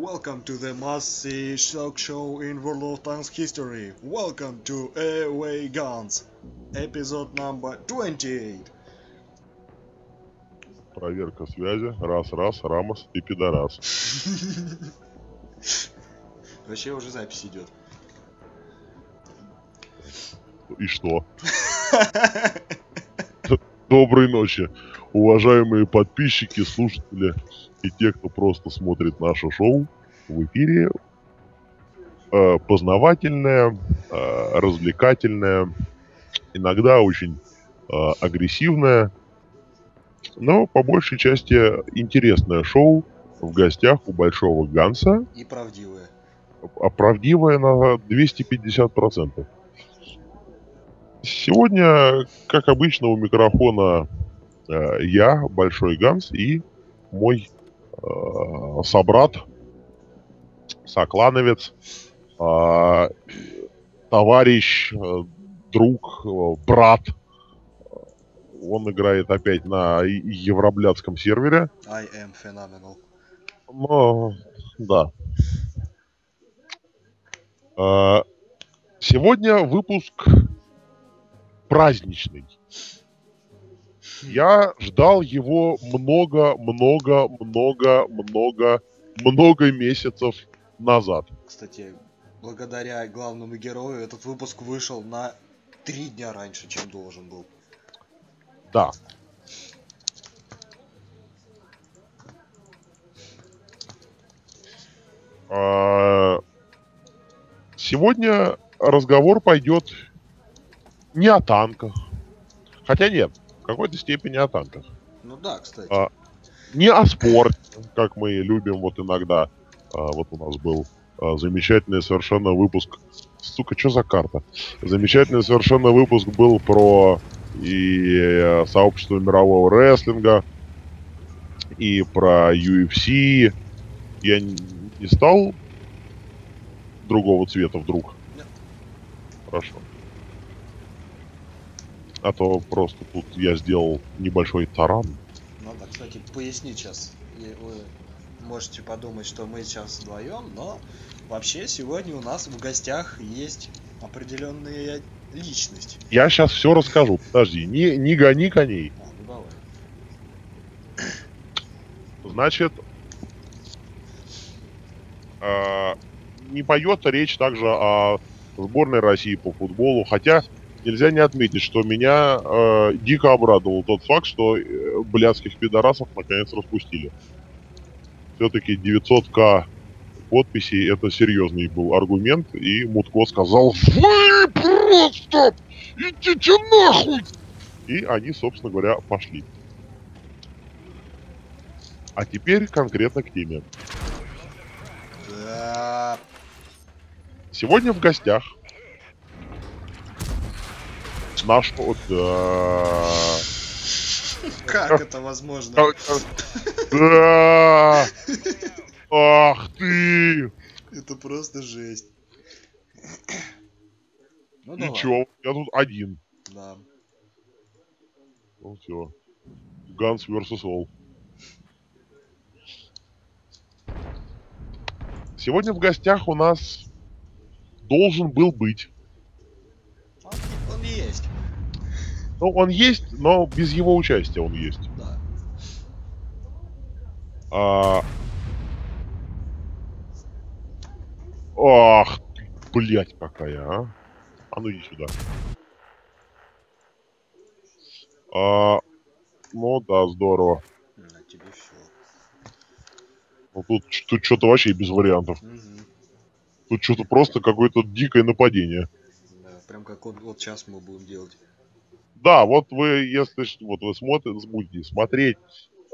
Welcome to the most shock show in World of Tanks history. Welcome to Away Guns, episode number 28. Проверка связи. Раз, раз, Рамос и пидорас. Вообще уже запись идет. И что? Доброй ночи, уважаемые подписчики, слушатели и те, кто просто смотрит наше шоу. В эфире э, познавательное, э, развлекательное, иногда очень э, агрессивное, но по большей части интересное шоу в гостях у Большого Ганса, И правдивые. а правдивое на 250%. Сегодня, как обычно, у микрофона я, Большой Ганс, и мой э, собрат, соклановец, э, товарищ, э, друг, э, брат. Он играет опять на евроблядском сервере. I am phenomenal. Ну, да. Сегодня выпуск праздничный. Я ждал его много, много, много, много, много месяцев назад. Кстати, благодаря главному герою этот выпуск вышел на три дня раньше, чем должен был. Да. А, Сегодня разговор пойдет не о танках. Хотя нет, какой-то степени о танках. Ну да, кстати. А. Не о спорте, как мы любим вот иногда. А, Вот у нас был а, замечательный совершенно выпуск. Сука, что за карта? Замечательный совершенно выпуск был про и э, сообщество мирового рестлинга, и про UFC. Я не стал другого цвета вдруг. Нет. Хорошо. А то просто тут я сделал небольшой таран. Надо, кстати, пояснить сейчас. Вы можете подумать, что мы сейчас вдвоем, но вообще сегодня у нас в гостях есть определенная личность. Я сейчас все расскажу. Подожди, не, не гони коней. А, ну давай. Значит, э, не поет речь также о сборной России по футболу. Хотя нельзя не отметить, что меня э, дико обрадовал тот факт, что э, блядских пидорасов наконец распустили. Все-таки 900к подписей это серьезный был аргумент, и Мутко сказал «Вы просто идите нахуй!» И они, собственно говоря, пошли. А теперь конкретно к теме. Сегодня в гостях наш... вот, Да. Как это возможно? Да. Ах ты! Это просто жесть. Ну чё? Я тут один. Да. Ну все. Guns vs. All. Сегодня в гостях у нас должен был быть. Он, он есть. Ну, он есть, но без его участия он есть. Да. А... Ах, ты, блядь, какая, а? А ну иди сюда. А... Ну да, здорово. На тебе все. Ну тут, тут что-то вообще без вариантов. Тут что-то просто какое-то дикое нападение. Да, прям как вот, вот сейчас мы будем делать. Да, вот вы, если вот вы смотрите, будете смотреть, э,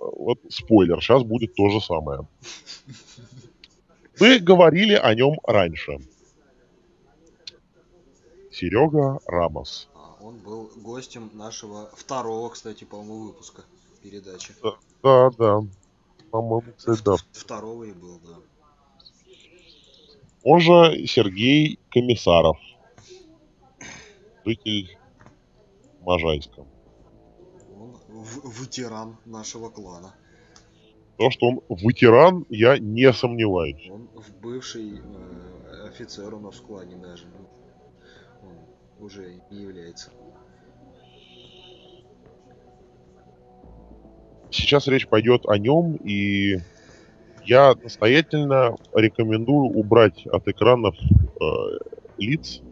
вот спойлер, сейчас будет то же самое. Мы говорили о нем раньше. Серега Рамос. А, он был гостем нашего второго, кстати, по-моему, выпуска передачи. Да, да. По-моему, кстати, да. Второго и был, да. Он же Сергей Комиссаров. Житель Можайска. Он ветеран нашего клана. То, что он ветеран, я не сомневаюсь. Он в бывший э, офицер у нас в клане даже. Он уже не является. Сейчас речь пойдет о нем, и я настоятельно рекомендую убрать от экранов э, лиц,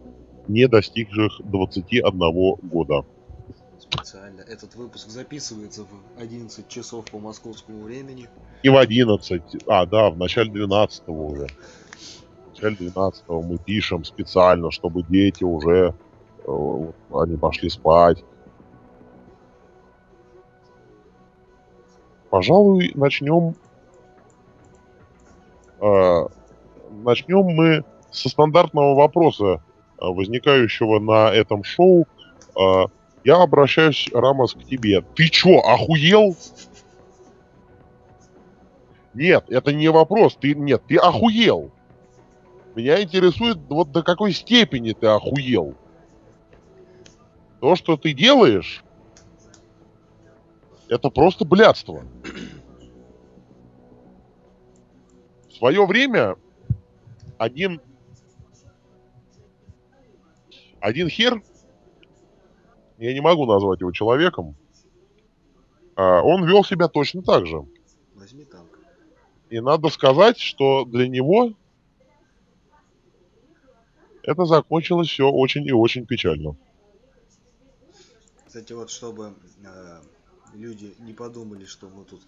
не достигших 21 года. Специально. Этот выпуск записывается в 11 часов по московскому времени. И в 11. А, да, в начале 12 уже. В начале 12 мы пишем специально, чтобы дети уже э, они пошли спать. Пожалуй, начнем э, начнем мы со стандартного вопроса, э, возникающего на этом шоу. Э, я обращаюсь, Рамос, к тебе. Ты чё, охуел? Нет, это не вопрос. Ты нет, ты охуел. Меня интересует, вот до какой степени ты охуел. То, что ты делаешь, это просто блядство. В свое время один один хер я не могу назвать его человеком, а, он вел себя точно так же. Возьми танк. И надо сказать, что для него это закончилось все очень и очень печально. Кстати, вот чтобы э, люди не подумали, что мы тут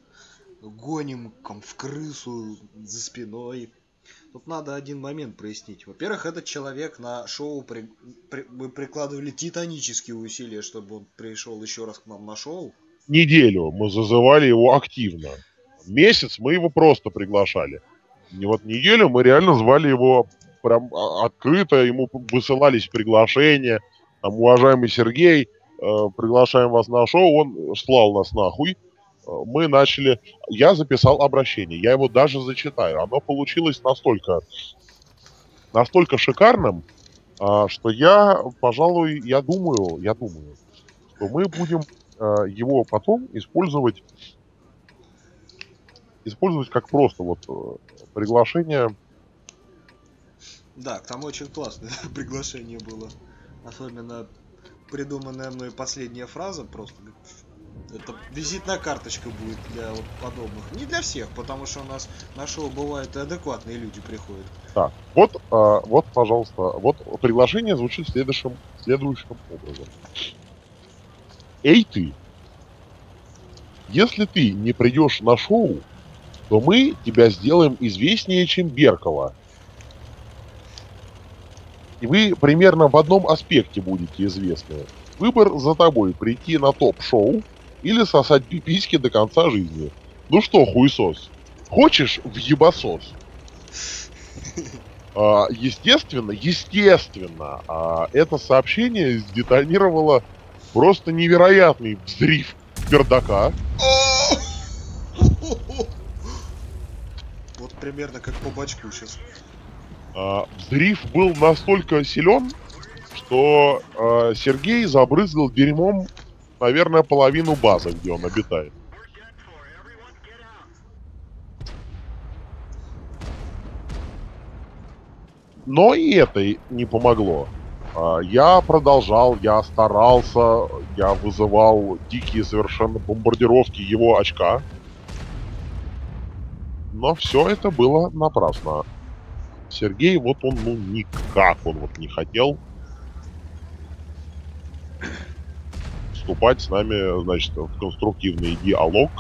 гоним ком, в крысу за спиной, Тут надо один момент прояснить. Во-первых, этот человек на шоу при, при, мы прикладывали титанические усилия, чтобы он пришел еще раз к нам на шоу. Неделю мы зазывали его активно. Месяц мы его просто приглашали. И вот неделю мы реально звали его прям открыто, ему высылались приглашения. Там, уважаемый Сергей, э, приглашаем вас на шоу, он слал нас нахуй мы начали... Я записал обращение, я его даже зачитаю. Оно получилось настолько, настолько шикарным, а, что я, пожалуй, я думаю, я думаю, что мы будем а, его потом использовать использовать как просто вот э, приглашение. Да, там очень классное приглашение было. Особенно придуманная мной последняя фраза просто это визитная карточка будет для вот подобных. Не для всех, потому что у нас на шоу бывают и адекватные люди приходят. Так, вот, а, вот, пожалуйста, вот приглашение звучит следующим, следующим образом. Эй ты, если ты не придешь на шоу, то мы тебя сделаем известнее, чем Беркова. И вы примерно в одном аспекте будете известны. Выбор за тобой прийти на топ-шоу или сосать пиписьки до конца жизни. Ну что, хуесос, хочешь в ебасос? А, естественно, естественно, а, это сообщение сдетонировало просто невероятный взрыв пердака. Вот примерно как по бачку сейчас. А, взрыв был настолько силен, что а, Сергей забрызгал дерьмом наверное, половину базы, где он обитает. Но и это не помогло. А, я продолжал, я старался, я вызывал дикие совершенно бомбардировки его очка. Но все это было напрасно. Сергей, вот он, ну, никак он вот не хотел вступать с нами, значит, в конструктивный диалог.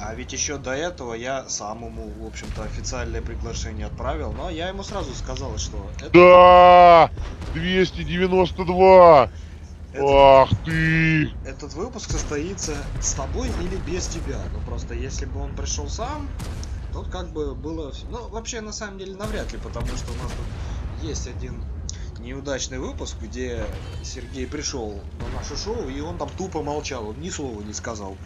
А ведь еще до этого я самому, в общем-то, официальное приглашение отправил, но я ему сразу сказал, что... Это... Да! 292! Этот... Ах ты! Этот выпуск состоится с тобой или без тебя. Ну просто если бы он пришел сам, то как бы было... Ну вообще на самом деле навряд ли, потому что у нас тут есть один неудачный выпуск, где Сергей пришел на наше шоу, и он там тупо молчал, он ни слова не сказал.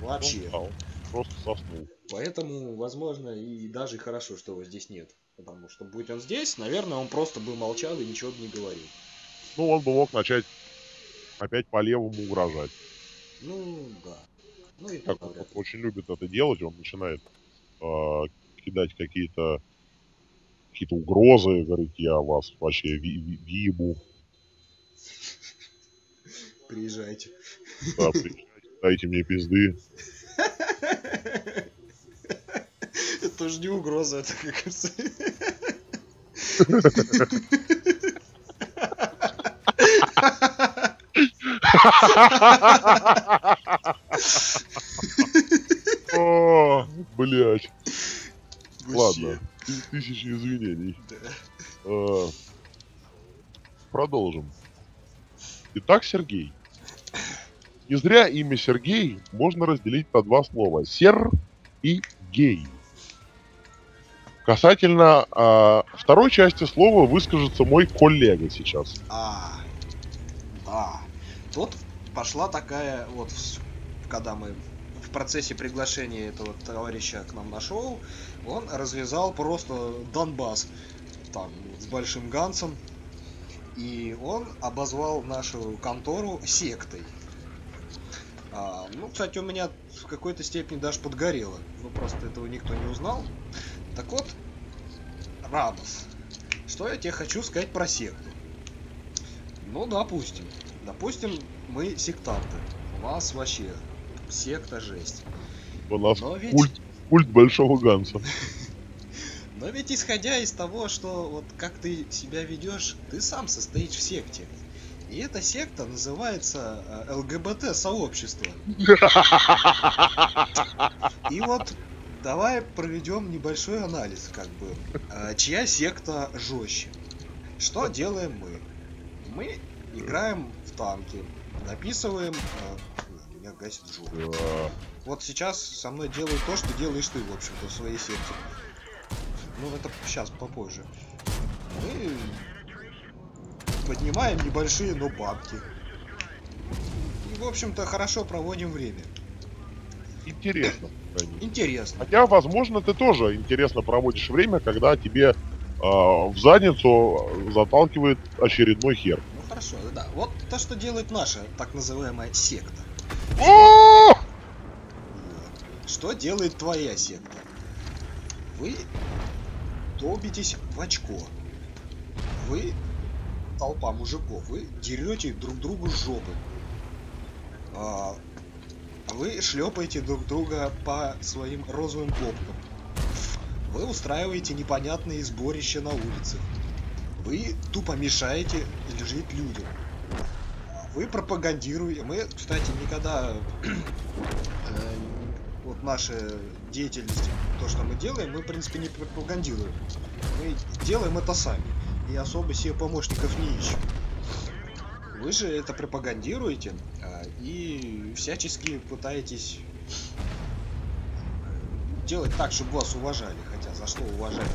Вообще. Он просто соснул. Поэтому, возможно, и даже хорошо, что его здесь нет. Потому что будь он здесь, наверное, он просто бы молчал и ничего бы не говорил. Ну, он бы мог начать опять по левому угрожать. Ну, да. Ну и Как он ли. очень любит это делать, он начинает э, кидать какие-то какие-то угрозы, говорит, я вас вообще ви- ви- вибу, Приезжайте. да, приезжайте, дайте мне пизды. Это тоже не угроза, это как кажется. О, блядь, ладно, тысячи извинений. Э, Продолжим. Итак, Сергей. Не зря имя Сергей можно разделить на два слова. Сер и гей. Касательно а, второй части слова выскажется мой коллега сейчас. А, да. Тут пошла такая вот, когда мы в процессе приглашения этого товарища к нам на шоу, он развязал просто Донбасс там с большим Гансом. И он обозвал нашу контору сектой. А, ну, кстати, у меня в какой-то степени даже подгорело. Ну, просто этого никто не узнал. Так вот, Рамос, что я тебе хочу сказать про секту? Ну, допустим. Допустим, мы сектанты. У нас вообще секта жесть. Нас Но ведь, культ, культ большого Ганса. но ведь исходя из того, что вот как ты себя ведешь, ты сам состоишь в секте. И эта секта называется э, ЛГБТ-сообщество. И вот давай проведем небольшой анализ, как бы, э, чья секта жестче. Что делаем мы? Мы играем в танки, написываем... э, меня гасит жопа. Да. Вот сейчас со мной делают то, что делаешь ты, в общем-то, в своей секте. Ну, это сейчас, попозже. Мы поднимаем небольшие, но бабки. И, в общем-то, хорошо проводим время. Интересно. Интересно. Хотя, возможно, ты тоже интересно проводишь время, когда тебе а, в задницу заталкивает очередной хер. Ну хорошо, да. Вот то, что делает наша так называемая секта. Что делает твоя секта? Вы долбитесь в очко. Вы, толпа мужиков, вы дерете друг другу жопы. А, вы шлепаете друг друга по своим розовым попкам. Вы устраиваете непонятные сборища на улицах. Вы тупо мешаете жить людям. Вы пропагандируете. Мы, кстати, никогда э, вот наша деятельность, то, что мы делаем, мы, в принципе, не пропагандируем. Мы делаем это сами. И особо себе помощников не ищем. Вы же это пропагандируете а, и всячески пытаетесь э, делать так, чтобы вас уважали. Хотя за что уважать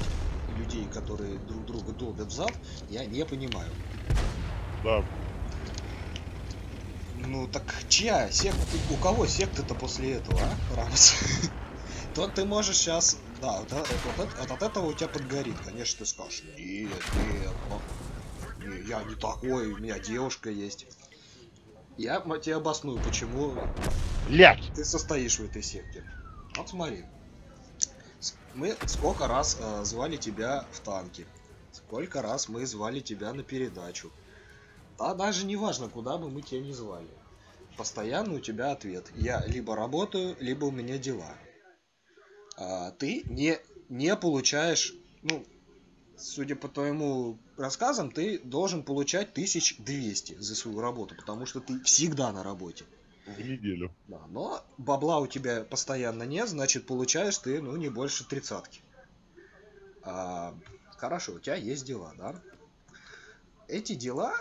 людей, которые друг друга долбят зад, я не понимаю. Да, Ну так чья секта? У кого секта-то после этого, а, Рамос? То ты можешь сейчас, да, вот, э- вот это- от этого у тебя подгорит. Конечно, ты скажешь, нет, нет, ну, не, я не такой, у меня девушка есть. Я тебе обосную, почему блядь! ты состоишь в этой секте. Вот смотри. Мы сколько раз э, звали тебя в танки. Сколько раз мы звали тебя на передачу. Да даже не важно, куда бы мы тебя не звали. Постоянно у тебя ответ. Я либо работаю, либо у меня дела. А, ты не, не получаешь, ну, судя по твоему рассказам, ты должен получать 1200 за свою работу, потому что ты всегда на работе. В неделю. Да, но бабла у тебя постоянно нет, значит получаешь ты, ну, не больше тридцатки. А, хорошо, у тебя есть дела, да? Эти дела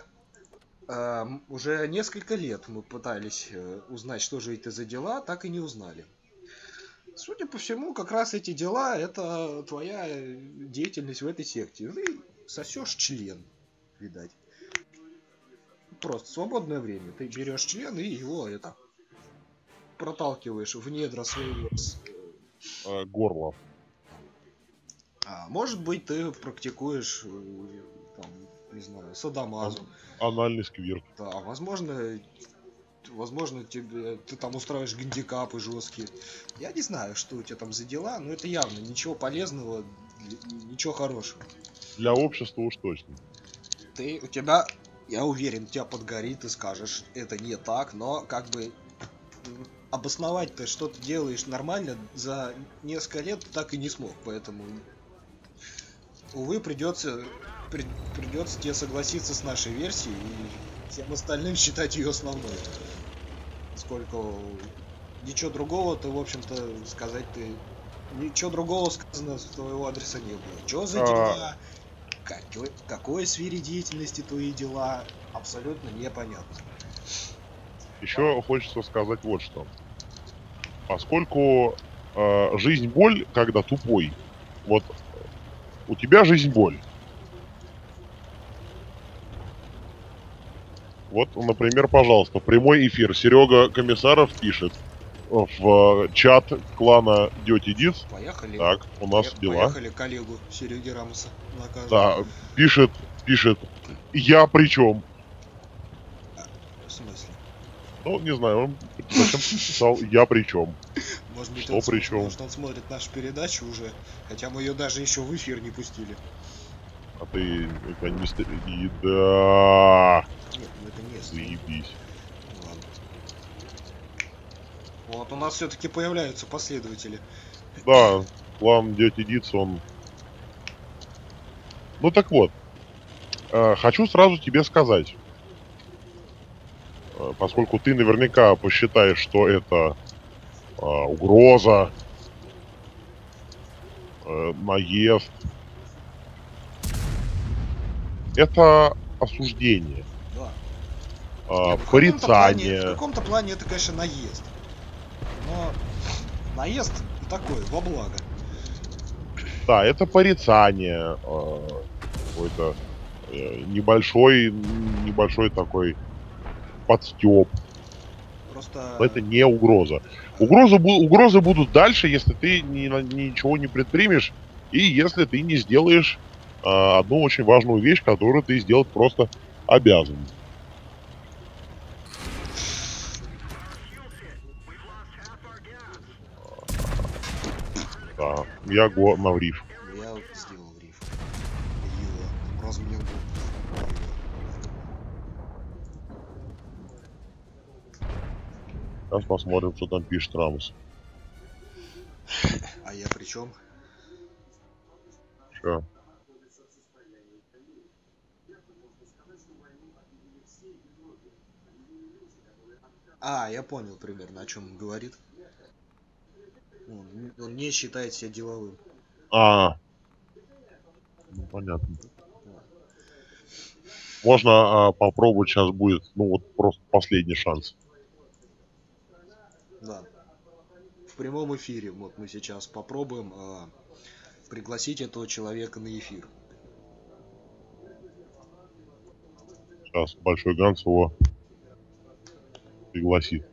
уже несколько лет мы пытались э, узнать, что же это за дела, так и не узнали. Судя по всему, как раз эти дела это твоя деятельность в этой секте. Ты сосешь член, видать. Просто свободное время. Ты берешь член и его это проталкиваешь в недра своего. Э, горло. А, может быть, ты практикуешь, э, там, не знаю, садомазу. Анальный сквирт. Да, возможно, возможно, тебе, ты там устраиваешь гандикапы жесткие. Я не знаю, что у тебя там за дела, но это явно ничего полезного, ничего хорошего. Для общества уж точно. Ты, у тебя, я уверен, тебя подгорит, ты скажешь, это не так, но как бы обосновать-то, что ты делаешь нормально, за несколько лет так и не смог, поэтому увы, придется при, придется тебе согласиться с нашей версией и всем остальным считать ее основной. Сколько ничего другого ты, в общем-то, сказать ты ничего другого сказано с твоего адреса не было. Что за а. дела? Какой, какой сфере деятельности твои дела? Абсолютно непонятно. Еще хочется сказать вот что. Поскольку э, жизнь боль, когда тупой, вот у тебя жизнь боль. Вот, например, пожалуйста, прямой эфир. Серега Комиссаров пишет в чат клана Дети Диц. Поехали. Так, у нас Поехали дела. Поехали коллегу Сереги Рамоса накажем. Да, пишет, пишет. Я при чем? В смысле? Ну, не знаю, он зачем писал я при чем? Может быть, Что он, при чем? Может, он смотрит нашу передачу уже, хотя мы ее даже еще в эфир не пустили. А ты это не И да. Нет, ну это не Заебись. Ладно. Вот у нас все-таки появляются последователи. Да, план Дети Диц, он... Ну так вот, э, хочу сразу тебе сказать, э, поскольку ты наверняка посчитаешь, что это э, угроза, наезд, это осуждение. А, Нет, порицание. В каком-то плане это, конечно, наезд. Но наезд такой, во благо. Да, это порицание. Э, какой-то э, небольшой, небольшой такой подстеп. Просто... это не угроза. Угрозы, угрозы будут дальше, если ты ни, ничего не предпримешь и если ты не сделаешь а, одну очень важную вещь, которую ты сделать просто обязан. Да, я го на риф. Я сделал риф. Разменил Сейчас посмотрим, что там пишет Рамос. А я при чем? Что? А, я понял примерно, о чем он говорит. Он, он не считает себя деловым. А, ну, понятно. Можно а, попробовать сейчас будет, ну вот просто последний шанс. Да. В прямом эфире вот мы сейчас попробуем а, пригласить этого человека на эфир. Сейчас Большой Ганс его пригласит.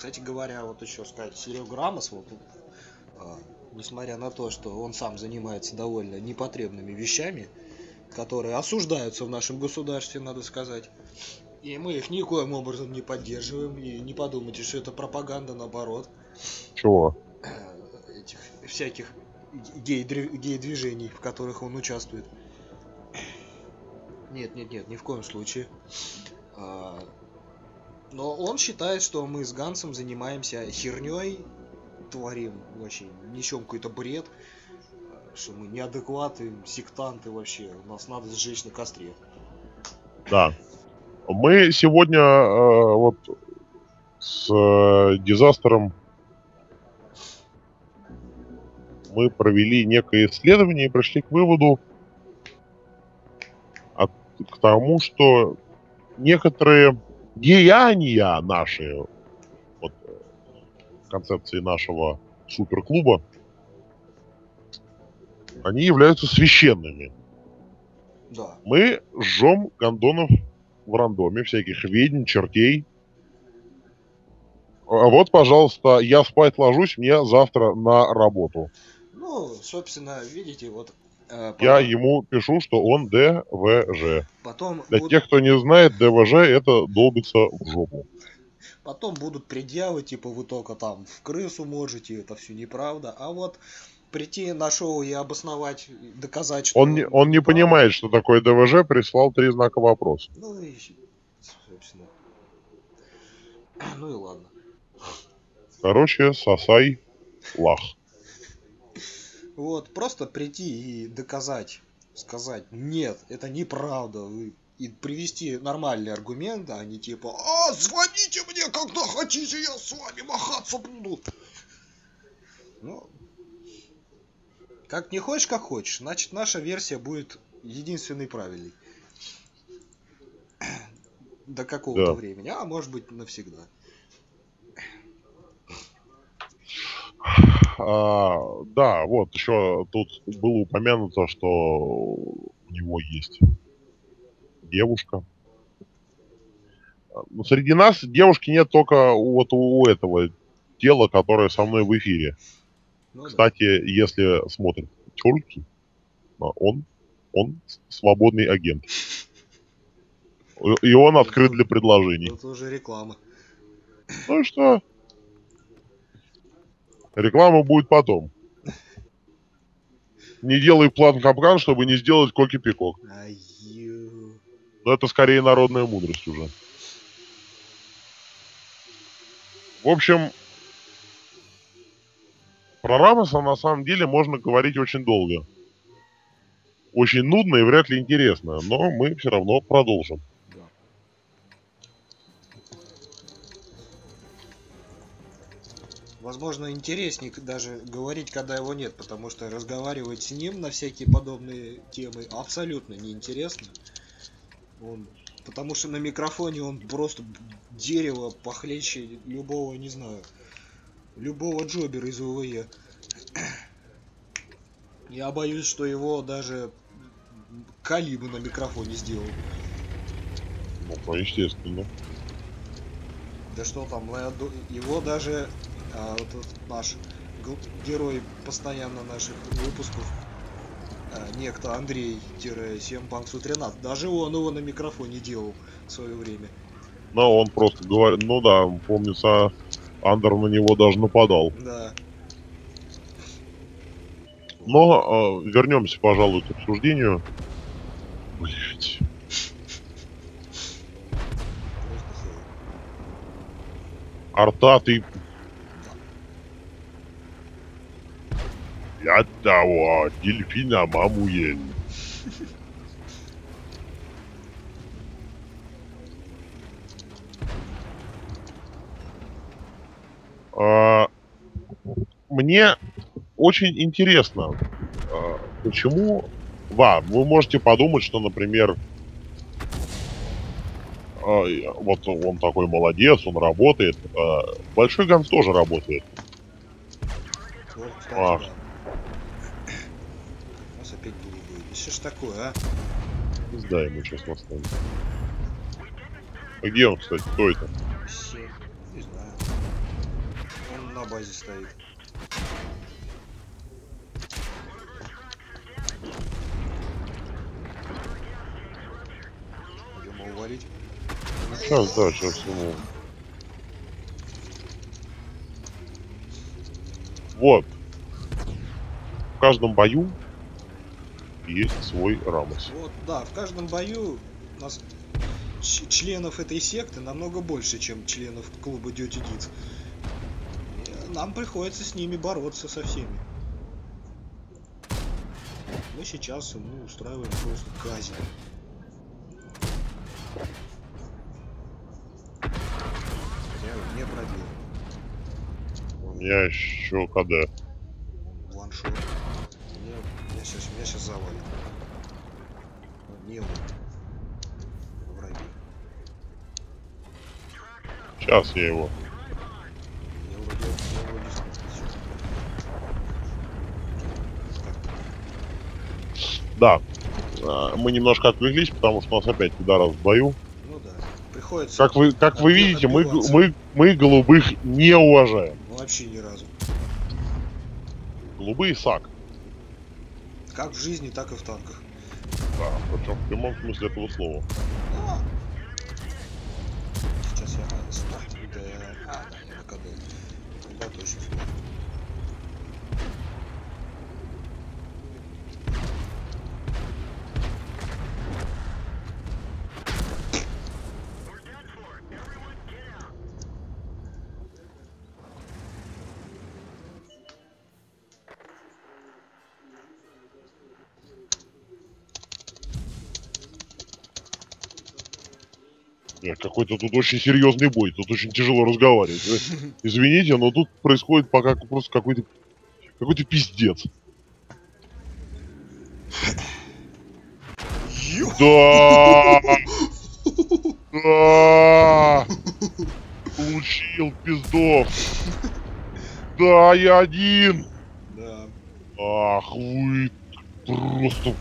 Кстати говоря, вот еще сказать, Серега Рамос, вот, а, несмотря на то, что он сам занимается довольно непотребными вещами, которые осуждаются в нашем государстве, надо сказать, и мы их никоим образом не поддерживаем, и не подумайте, что это пропаганда, наоборот. Чего? Этих всяких гей-движений, в которых он участвует. Нет, нет, нет, ни в коем случае. А, но он считает, что мы с Гансом занимаемся херней, творим вообще, несем какой-то бред, что мы неадекваты, сектанты вообще, нас надо сжечь на костре. Да. Мы сегодня э, вот с э, дизастером мы провели некое исследование и пришли к выводу, к тому, что некоторые деяния наши, вот концепции нашего суперклуба, они являются священными. Да. Мы жжем гондонов в рандоме, всяких ведьм, чертей. А вот, пожалуйста, я спать ложусь, мне завтра на работу. Ну, собственно, видите, вот Э, Я потом- ему пишу, что он ДВЖ. Потом, Для буд- тех, кто не знает, ДВЖ это долбится в жопу. потом будут предъявы, типа вы только там в крысу можете, это все неправда. А вот прийти на шоу и обосновать, доказать, что... Он не, он не понимает, что такое ДВЖ, прислал три знака вопроса. Ну и, собственно. Ну и ладно. Короче, сосай лах. Вот, просто прийти и доказать, сказать, нет, это неправда, вы- и привести нормальные аргументы, а не типа, а, звоните мне, когда хотите, я с вами махаться буду. Ну, как не хочешь, как хочешь, значит, наша версия будет единственной правильной. До какого-то Да. времени, а может быть навсегда. А, да, вот еще тут было упомянуто, что у него есть девушка. А, Ну, среди нас девушки нет только вот у этого тела, которое со мной в эфире. Ну, да. Кстати, если смотрит тёлки, а он, он свободный агент. И он открыт для предложений. Это уже реклама. Ну и что? Реклама будет потом. Не делай план капкан, чтобы не сделать коки-пикок. Но это скорее народная мудрость уже. В общем, про Рамоса на самом деле можно говорить очень долго. Очень нудно и вряд ли интересно, но мы все равно продолжим. Возможно, интереснее даже говорить, когда его нет, потому что разговаривать с ним на всякие подобные темы абсолютно неинтересно. Он, потому что на микрофоне он просто дерево похлеще любого, не знаю, любого джобера из ВВЕ. Я боюсь, что его даже Калиба на микрофоне сделал. Ну, естественно. Да что там, его даже а, вот этот наш герой постоянно наших выпусков, а, некто Андрей-Семпанксу 13, даже он его на микрофоне делал в свое время. Но он просто говорит, ну да, помнится, Андер на него даже нападал. Да. Но э, вернемся, пожалуй, к обсуждению. Блять. Арта ты... Я того дельфина мамуель. А, Мне очень интересно, а, почему... Ва, вы можете подумать, что, например, а, вот он такой молодец, он работает. А, Большой Ганс тоже работает. Вот, кстати, Ах. да. У нас опять голубые. И что ж такое, а? Да, ему сейчас настанет. А где он, кстати? Кто это? Все. Не знаю. Он на базе стоит. Будем его валить. Сейчас, да, сейчас ему. Вот. В каждом бою есть свой Рамос. Вот, да, в каждом бою нас членов этой секты намного больше, чем членов клуба Dirty Deeds. И Нам приходится с ними бороться со всеми. Мы сейчас ему устраиваем просто казнь. Я не пробил. У меня еще КД. Ваншот. Меня, меня сейчас, меня сейчас завалит. Не он. Враги. Сейчас я его. Я вроде, я вроде знаю, всё. Да. А, Мы немножко отвлеклись, потому что у нас опять ударов в бою. Ну да. Приходится. Как вы, как вы видите, мы, мы, мы голубых не уважаем. Ну, вообще ни разу. Голубые сак. Как в жизни, так и в танках. Да, причем в прямом смысле этого слова. А. Сейчас я на старт д... А, да, я на КД. Тогда точно. Какой-то тут очень серьезный бой, тут очень тяжело разговаривать. Извините, но тут происходит пока просто какой-то какой-то пиздец. Да! Да! Получил пиздов. Да, я один. Да. Ах вы просто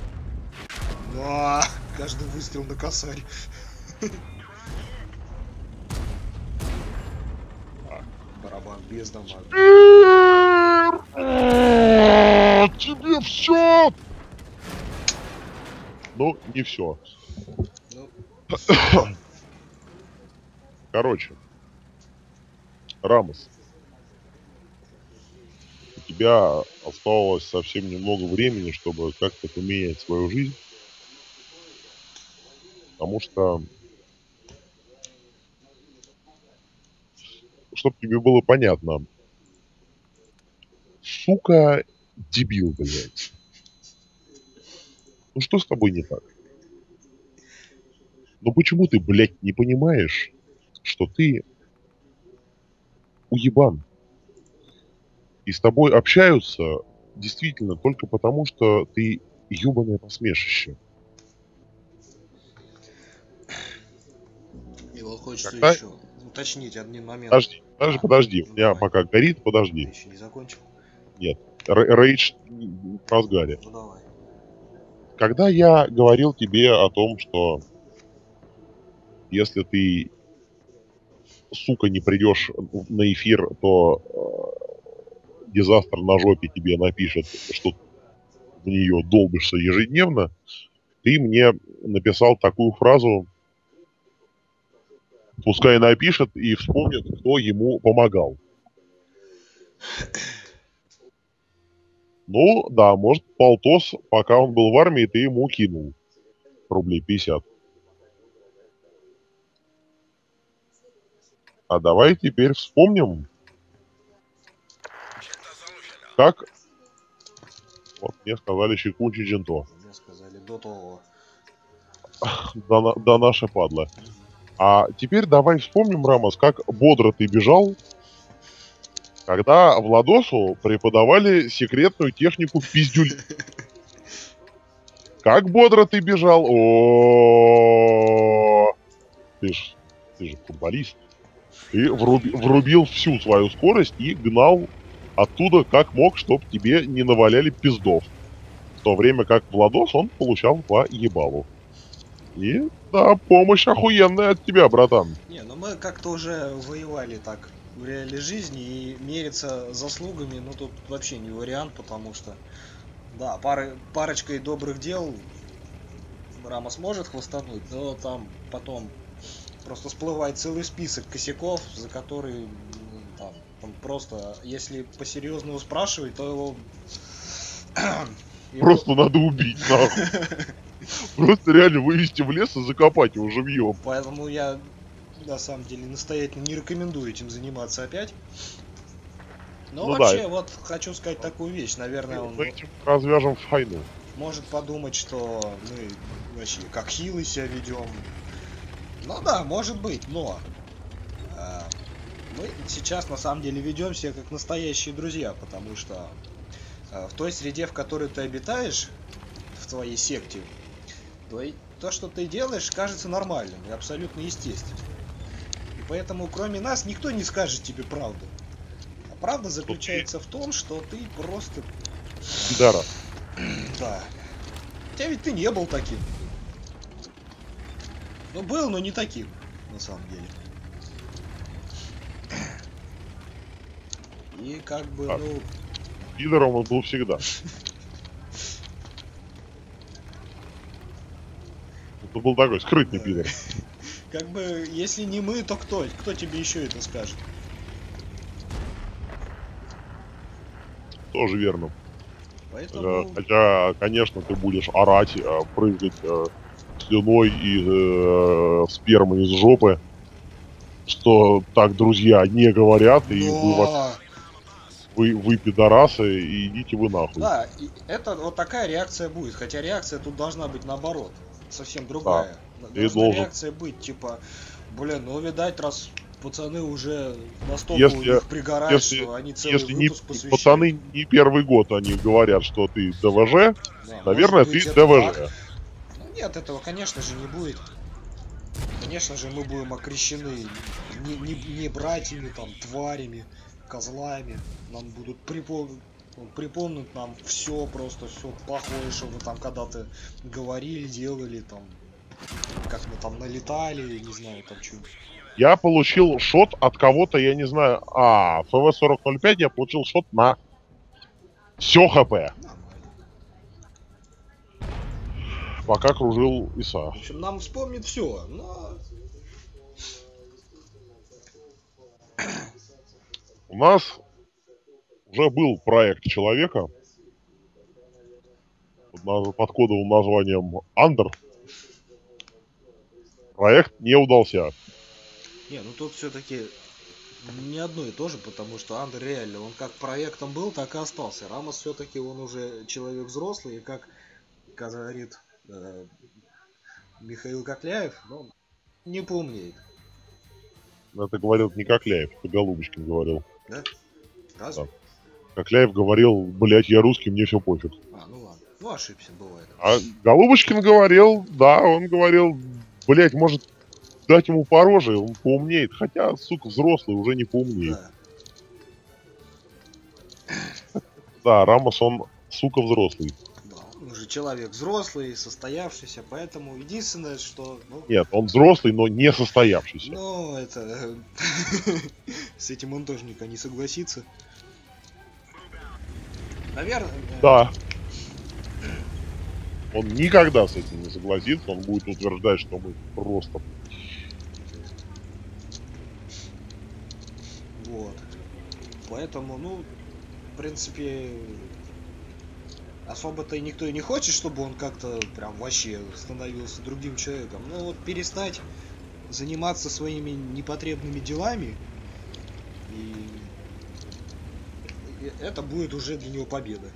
Да. Каждый выстрел на косарь. Барабан без дамага. Тебе все. Ну, не все. Ну, Короче, Рамос, у тебя оставалось совсем немного времени, чтобы как-то поменять свою жизнь. Потому что, чтобы тебе было понятно, сука, дебил, блядь. Ну что с тобой не так? Ну почему ты, блядь, не понимаешь, что ты уебан? И с тобой общаются действительно только потому, что ты ебаное посмешище. его хочется Какая- еще уточнить один момент. Подожди, подожди, подожди. У меня пока горит, подожди. еще не закончил? Р- Рейдж в разгаре. Ну давай. Когда я говорил тебе о том, что если ты, сука, не придешь на эфир, то э, дизастер на жопе тебе напишет, что в нее долбишься ежедневно, ты мне написал такую фразу, пускай напишет и вспомнит, кто ему помогал. Ну, да, может, полтос, пока он был в армии, ты ему кинул рублей 50. А давай теперь вспомним, как... Вот мне сказали Щекунчи Джинто. Мне сказали до того. Да, да наша падла. А теперь давай вспомним, Рамос, как бодро ты бежал, когда Владосу преподавали секретную технику пиздюль. Как бодро ты бежал. О, ты ж, ты же футболист. Ты вруби- врубил всю свою скорость и гнал оттуда как мог, чтоб тебе не наваляли пиздов. В то время как Владос, он получал по ебалу. И, да, помощь охуенная от тебя, братан. Не, ну мы как-то уже воевали так в реальной жизни и мериться заслугами, ну тут вообще не вариант, потому что, да, пары, парочкой добрых дел Рама сможет хвостануть, но там потом просто всплывает целый список косяков, за которые там, там просто, если по-серьезному спрашивать, то его... его- Просто надо убить, нахуй. Просто реально вывести в лес и закопать его живьем. Поэтому я на самом деле настоятельно не рекомендую этим заниматься опять. Но Ну да, вообще, это- вот хочу сказать такую вещь. Наверное, он Мы этим развяжем войну. может подумать, что мы вообще как хилы себя ведем. Ну да, может быть, но э, мы сейчас на самом деле ведем себя как настоящие друзья, потому что э, в той среде, в которой ты обитаешь, в твоей секте, то, и- то, что ты делаешь, кажется нормальным и абсолютно естественным. И поэтому, кроме нас, никто не скажет тебе правду. А правда заключается в том, что ты просто Пидора. да. Хотя ведь ты не был таким. Ну, был, но не таким, на самом деле. И как бы, А. ну, Пидором он был всегда. Это был такой скрытный пидор. Как бы, если не мы, то кто? Кто тебе еще это скажет? Тоже верно. Поэтому... Э, Хотя, конечно, ты будешь орать, э, прыгать э, слюной и э, спермой из жопы, что так друзья не говорят, и вы, но- вы, вы пидорасы, и идите вы нахуй. Да, это вот такая реакция будет. Хотя реакция тут должна быть наоборот. Совсем другая. Ты Должна должен. реакция быть, типа, блин, ну видать, раз пацаны уже настолько Если- у них пригорают, если- что они целый Если не, выпуск посвящают. пацаны не первый год они говорят, что ты ДВЖ, Да, наверное, ты так. ДВЖ. Ну, нет, этого, конечно же, не будет. Конечно же, мы будем окрещены не, не, не братьями, там, тварями, козлами. Нам будут припом... припомнить нам все, просто все плохое, что вы там когда-то говорили, делали, там, как мы там налетали, не знаю, там что Я получил шот от кого-то, я не знаю. А, ФВ-4005 я получил шот на все ХП, пока кружил ИСа. В общем, нам вспомнит все, но... У нас уже был проект человека под, кодовым названием Андер. Проект не удался. Не, ну тут все-таки не одно и то же, потому что Андер реально, он как проектом был, так и остался. Рамос все-таки он уже человек взрослый, и как говорит э, Михаил Кокляев, ну, не поумнеет. Это говорил не Кокляев, это Голубочкин говорил. Разве? Да. Кокляев говорил, блять, я русский, мне все пофиг. А, ну ладно. Ну, ошибся, бывает. А Голубочкин говорил, да, он говорил, блять, может дать ему по роже, он поумнеет. Хотя, сука, взрослый уже не поумнеет. Да, Да, Рамос, он, сука, взрослый. да, он уже человек взрослый, состоявшийся, поэтому единственное, что, ну, Нет, он взрослый, но не состоявшийся. Ну, это... С этим он тоже никак не согласится. Наверное... Да. Он никогда с этим не согласится, он будет утверждать, что мы просто... Вот. Поэтому, ну, в принципе... Особо-то и никто и не хочет, чтобы он как-то прям вообще становился другим человеком. Ну вот перестать заниматься своими непотребными делами, и и это будет уже для него победа.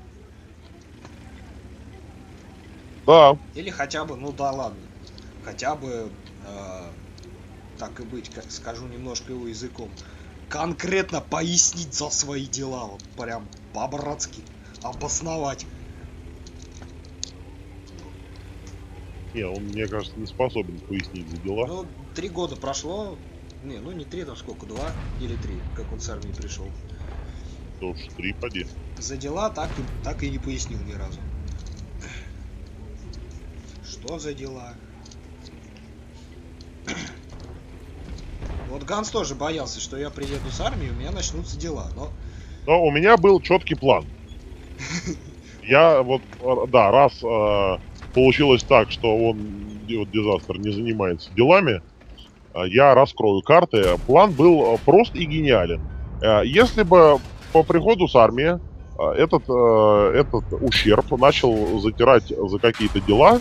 Да, Или хотя бы, ну да ладно, хотя бы, э, так и быть, как скажу немножко его языком, конкретно пояснить за свои дела, вот прям по-братски, обосновать. не, он, мне кажется, не способен пояснить за дела. Ну, три года прошло, не, ну не три, там сколько, два или три, как он с армии пришел. То уж три поди. За дела так, так и не пояснил ни разу. Что за дела? Вот Ганс тоже боялся, что я приеду с армией, у меня начнутся дела. Но Но у меня был четкий план. Я вот, да, раз э, получилось так, что он, вот дизастер, не занимается делами, э, я раскрою карты. План был э, прост и гениален. Если бы по приходу с армии э, этот, э, этот ущерб начал затирать за какие-то дела,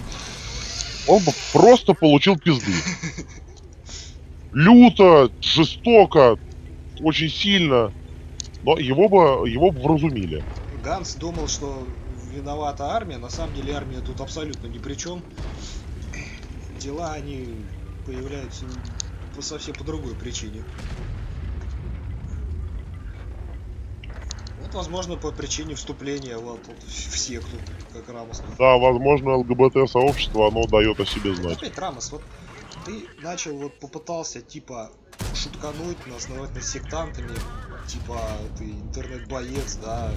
он бы просто получил пизды. Люто, жестоко, очень сильно. Но его бы, его бы вразумили. Ганс думал, что виновата армия. На самом деле армия тут абсолютно ни при чем. Дела, они появляются по совсем по другой причине. Возможно, по причине вступления вот, вот в секту, как Рамос. Да, возможно, ЛГБТ-сообщество, оно дает о себе знать. Опять, Рамос, вот ты начал вот попытался типа шуткануть, назвать нас сектантами, типа ты интернет-боец, да,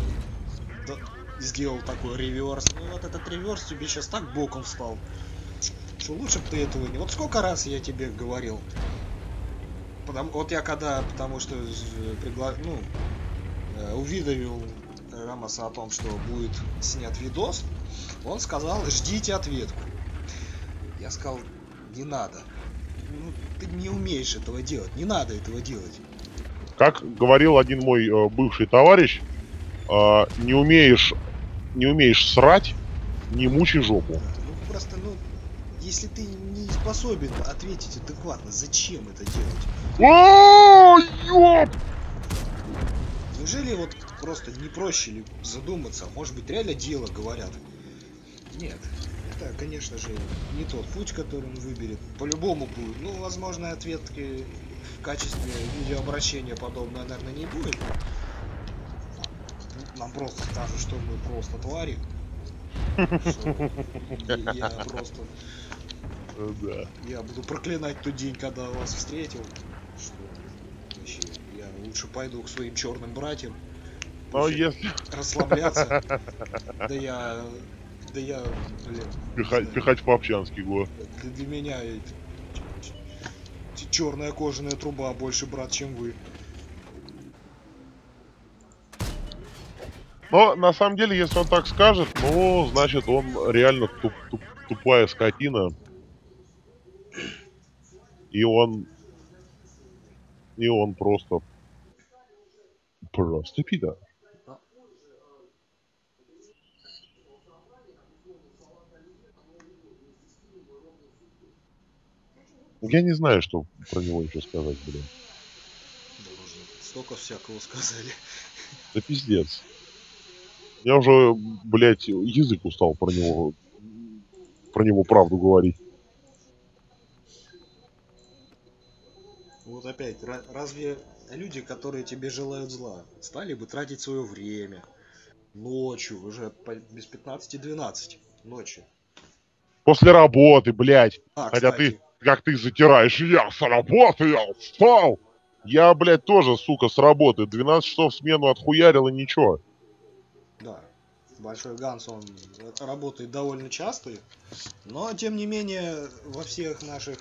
да, сделал такой реверс. Ну вот этот реверс тебе сейчас так боком встал, что лучше бы ты этого не... Вот сколько раз я тебе говорил, Потому, вот я когда, потому что пригла... ну, э, увидовил Рамоса о том, что будет снят видос, он сказал, ждите ответку. Я сказал, не надо. Ну, ты не умеешь этого делать, не надо этого делать. Как говорил один мой э, бывший товарищ, э, не умеешь, не умеешь срать, не мучай жопу. Да, Ну просто, ну, если ты не способен ответить адекватно, зачем это делать? О, ёп! Неужели вот просто не проще ли задуматься? Может быть, реально дело говорят? Нет. Это, конечно же, не тот путь, который он выберет. По-любому будет. Ну, возможно, ответки в качестве видеообращения подобное, наверное, не будет. Нам просто скажут, что мы просто твари. Я просто... Да. Я буду проклинать тот день, когда вас встретил. Что лучше пойду к своим черным братьям. Но Пусть если расслабляться. Да я... Да я, блин... пихать, пихать по-общански, го. Для меня черная кожаная труба больше брат, чем вы. Но на самом деле, если он так скажет, ну, значит, он реально туп- туп- тупая скотина. И он... И он просто... Просто пидор. Я не знаю, что про него еще сказать, блин. Да уже столько всякого сказали. Да пиздец. Я уже, блядь, язык устал про него, про него правду говорить. Вот опять, ра- разве люди, которые тебе желают зла, стали бы тратить свое время ночью, уже без 15-12 ночи? После работы, блядь. А, Хотя кстати, Как ты затираешь, я с работы, я устал. Я, блядь, тоже, сука, с работы. 12 часов смену отхуярил и ничего. Да, Большой Ганс, он работает довольно часто, но тем не менее во всех наших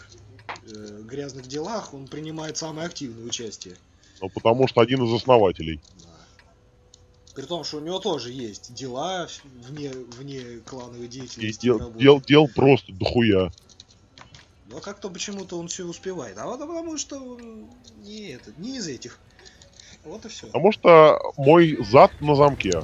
э, грязных делах он принимает самое активное участие. Ну, потому что один из основателей. Да. При том, что у него тоже есть дела вне, вне клановой И деятельности. дел, работы. дел, дел просто дохуя. Но как-то почему-то он все успевает. А вот потому что он не это, не из этих. Вот и все. Потому что мой зад на замке.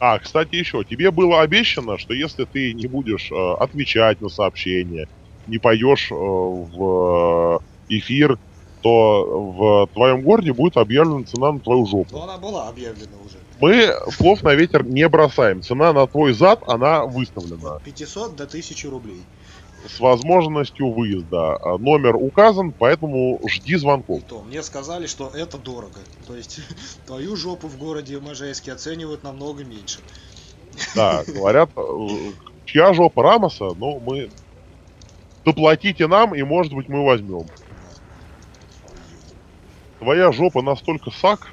А, кстати, еще, тебе было обещано, что если ты не будешь э, отвечать на сообщения, не пойдешь э, в э, эфир, то в твоем городе будет объявлена цена на твою жопу. Но она была объявлена уже. Мы слов на ветер не бросаем. Цена на твой зад, она выставлена. От 500 до 1000 рублей. С возможностью выезда. А Номер указан, поэтому жди звонков. И то, мне сказали, что это дорого. То есть твою жопу в городе Можайске оценивают намного меньше. Да, говорят, э, чья жопа Рамоса, ну, мы... Доплатите нам, и, может быть, мы возьмем. Твоя жопа настолько сак,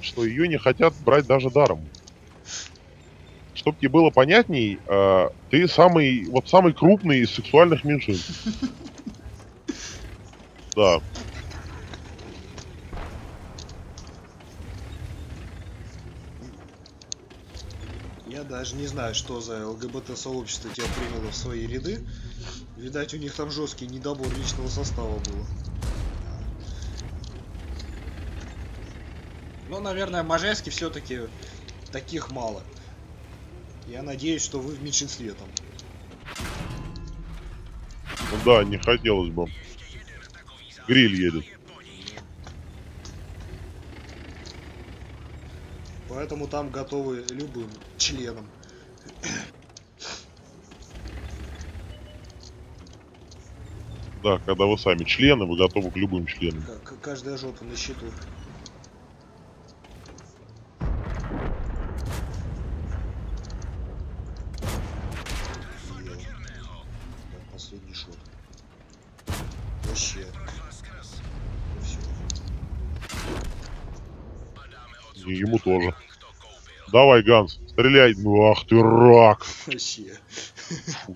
что ее не хотят брать даже даром. Чтоб тебе было понятней, э, ты самый, вот самый крупный из сексуальных меньшинств. Да. Даже не знаю, что за ЛГБТ-сообщество тебя приняло в свои ряды. Видать, у них там жесткий недобор личного состава был. Но, наверное, в Можайске все-таки таких мало. Я надеюсь, что вы в меньшинстве там. Ну да, не хотелось бы. Гриль едет. Поэтому там готовы любым членам. Да, когда вы сами члены, вы готовы к любым членам. К- каждая жопа на счету. Последний шот. Вообще. Ну. И ему тоже. Давай, Ганс, стреляй. Ну ах ты рак. Вообще.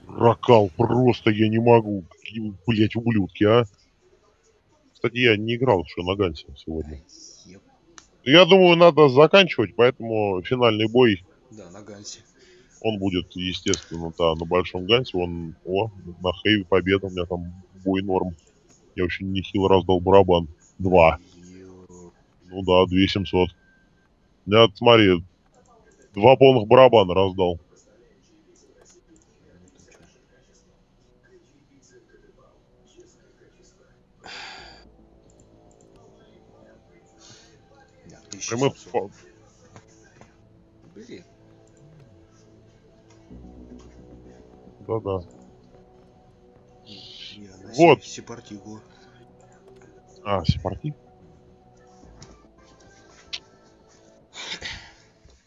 Ракал, просто я не могу. Какие, блять, ублюдки, а. Кстати, я не играл еще на Гансе сегодня. Я думаю, надо заканчивать, поэтому финальный бой. Да, на Гансе. Он будет, естественно, да, на большом гансе. Он, о, на хейве победа. У меня там бой норм. Я очень нехило раздал барабан. Два. Ну да, 2700. Я, смотри, два полных барабана раздал. да, Прямых 1700. фа- Бери. Да-да. Вот. се- Сепартигу. А, сепарти.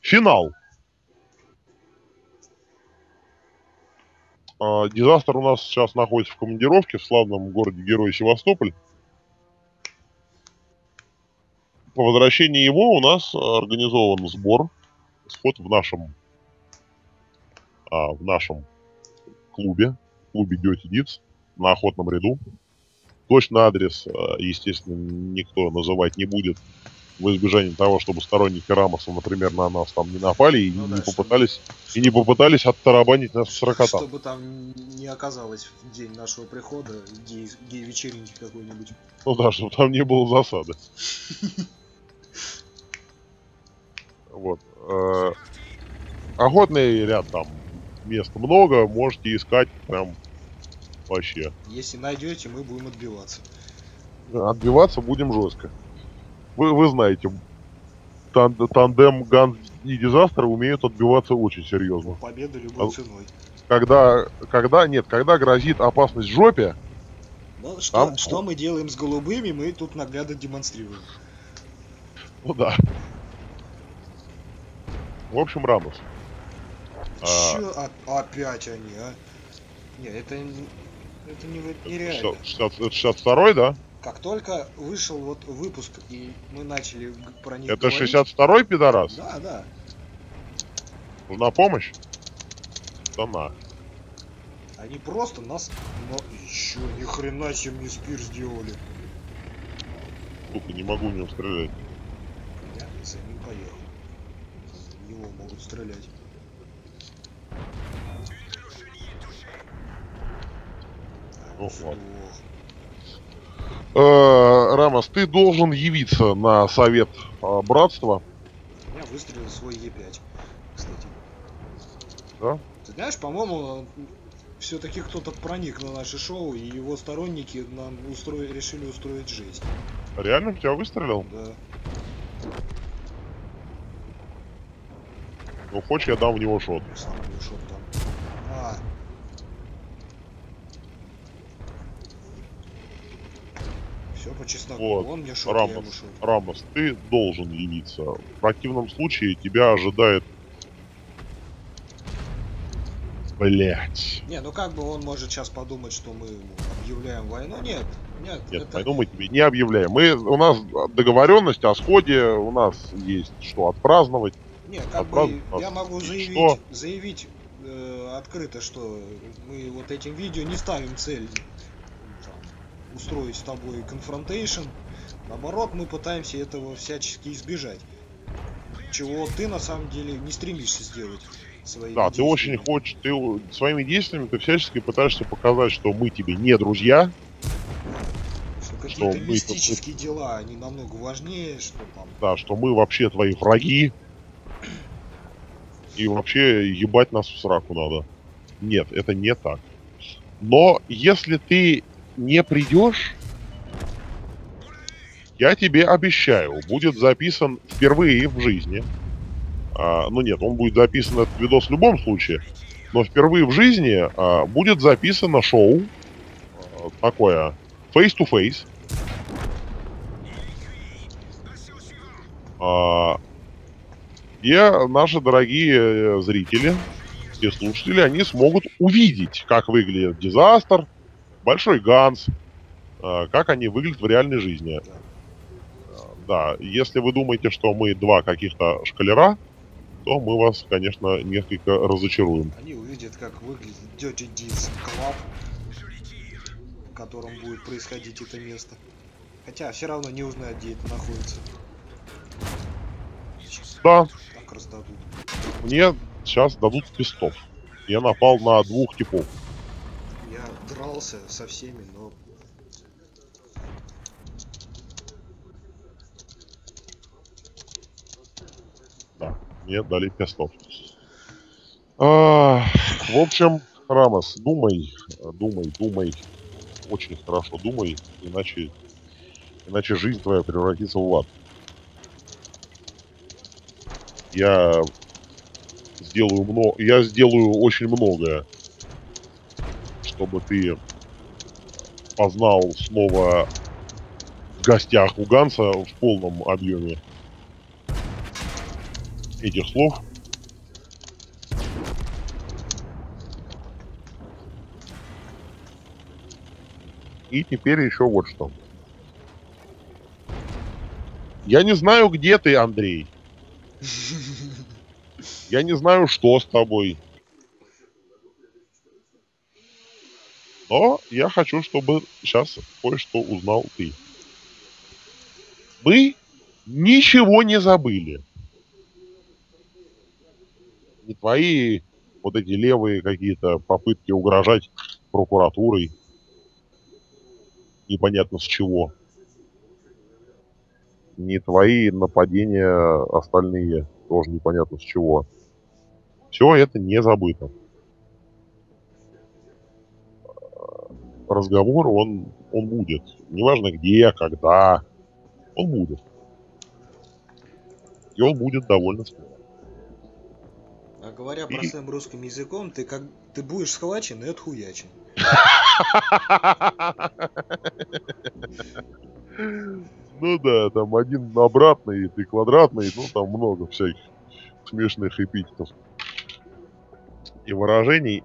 Финал. Дизастер у нас сейчас находится в командировке в славном городе Герой Севастополь. По возвращении его у нас организован сбор, сход в нашем, а, в нашем клубе, клубе Dirty Deeds на охотном ряду. Точный адрес, э, естественно, никто называть не будет в избежание того, чтобы сторонники Рамоса, например, на нас там не напали и Ну не да, попытались и не попытались оттарабанить нас с сорокота. Чтобы там не оказалось в день нашего прихода гей- гей-вечеринки какой-нибудь. Ну да, чтобы там не было засады. Вот. э, Охотный ряд там мест много, можете искать прям вообще. Если найдете, мы будем отбиваться. Отбиваться будем жестко. Вы, вы знаете, тан- тандем Ганс и Дизастер умеют отбиваться очень серьезно. Победа любой А- ценой. Когда, когда, нет, когда грозит опасность жопе, Но что, Там- что мы делаем с голубыми, мы тут наглядно демонстрируем. ну да. В общем, Рамос. А, Чё о- опять они, а? Не, это, это не, нереально. 60 это 62 да? Как только вышел вот выпуск, и мы начали про них Это говорить- 62-й пидорас? Да, да. Нужна помощь? Да на. Они просто нас... Но еще ни хрена себе мне спир сделали. Сука, не могу в него стрелять. Я за ним поехал. В него могут стрелять. Ну, Сдох. ладно. Э, Рамос, ты должен явиться на совет э, братства. Меня выстрелил свой Е5, кстати. Да? Ты знаешь, по-моему, все-таки кто-то проник на наше шоу, и его сторонники нам устроили, решили устроить жесть. Реально в тебя выстрелил? Да. Ну, хочешь, я дам в него шот. Сам ушел там. А. Все по чесноку. Вот, Он мне шот, я ему Рамос. Рамос, ты должен явиться. В противном случае тебя ожидает... Блять. Не, ну как бы он может сейчас подумать, что мы ему объявляем войну. Нет, нет, Нет, это... войну мы тебе не объявляем. Мы, у нас договоренность о сходе, у нас есть что отпраздновать. Не, как Вопрос- бы я могу заявить, что? заявить э, открыто, что мы вот этим видео не ставим цель устроить с тобой confrontation. Наоборот, мы пытаемся этого всячески избежать. Чего ты на самом деле не стремишься сделать своими Да, ты очень хочешь, ты своими действиями ты всячески пытаешься показать, что мы тебе не друзья, Что какие-то мы мистические дела, они намного важнее, что там. да, что мы вообще твои враги, и вообще ебать нас в сраку надо. Нет, это не так. Но если ты не придешь, я тебе обещаю, будет записан впервые в жизни. а, ну нет, он будет записан этот видос в любом случае. Но впервые в жизни а, будет записано шоу а, такое face-to-face. А, где наши дорогие э, зрители и слушатели, они смогут увидеть, как выглядит Дизастер, Большой Ганс, а, как они выглядят в реальной жизни. Да, если вы думаете, что мы два каких-то шкалера, то мы вас, конечно, несколько разочаруем. Они увидят, как выглядит Dirty Deeds Club, в котором будет происходить это место. Хотя все равно не узнают, где это находится. Да, Так раздадут. мне сейчас дадут пестов. Я напал на двух типов. Дрался со всеми, но... Да, мне дали пестов. А, в общем, Рамос, думай, думай, думай. Очень хорошо думай, иначе, иначе жизнь твоя превратится в ад. Я сделаю много, я сделаю очень многое, чтобы ты познал снова в гостях у Ганса в полном объеме этих слов. И теперь еще вот что. Я не знаю, где ты, Андрей. Я не знаю, что с тобой. Но я хочу, чтобы сейчас кое-что узнал ты. Мы ничего не забыли. Не твои вот эти левые какие-то попытки угрожать прокуратурой. Непонятно с чего. Не твои нападения остальные. Тоже непонятно с чего. Все это не забыто. Разговор, он, он будет. Неважно где, когда. Он будет. И он будет довольно скоро. А говоря И- простым русским языком, ты как ты будешь схвачен и отхуячен. Ну да, там один обратный, ты квадратный, ну там много всяких смешных эпитетов и выражений.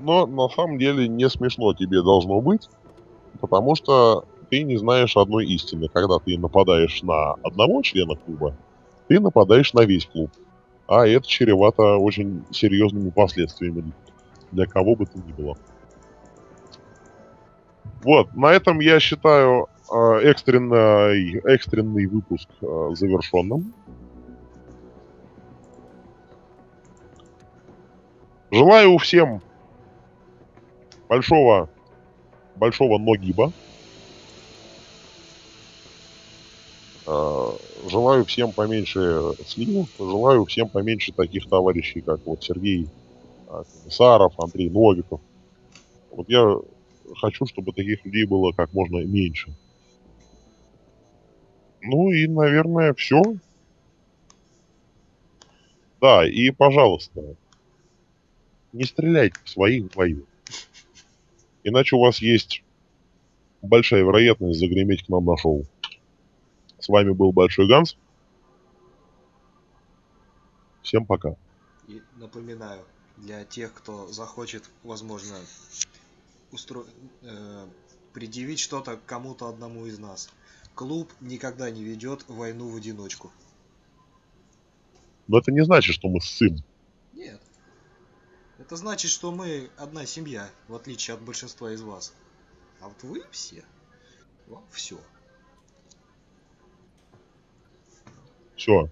Но на самом деле не смешно тебе должно быть, потому что ты не знаешь одной истины. Когда ты нападаешь на одного члена клуба, ты нападаешь на весь клуб. А это чревато очень серьезными последствиями для кого бы то ни было. Вот, на этом я считаю э, экстренный, экстренный выпуск э, завершенным. Желаю всем большого, большого ногиба. Э, Желаю всем поменьше сливов, желаю всем поменьше таких товарищей, как вот Сергей э, Комиссаров, Андрей Новиков. Вот я хочу, чтобы таких людей было как можно меньше. Ну и, наверное, все. Да, и, пожалуйста, не стреляйте в своих вдвоем. Иначе у вас есть большая вероятность загреметь к нам на шоу. С вами был Большой Ганс. Всем пока. И напоминаю, для тех, кто захочет, возможно, устро... э, предъявить что-то кому-то одному из нас. Клуб никогда не ведет войну в одиночку. Но это не значит, что мы сын. Нет. Это значит, что мы одна семья, в отличие от большинства из вас. А вот вы все. Вам все. Все.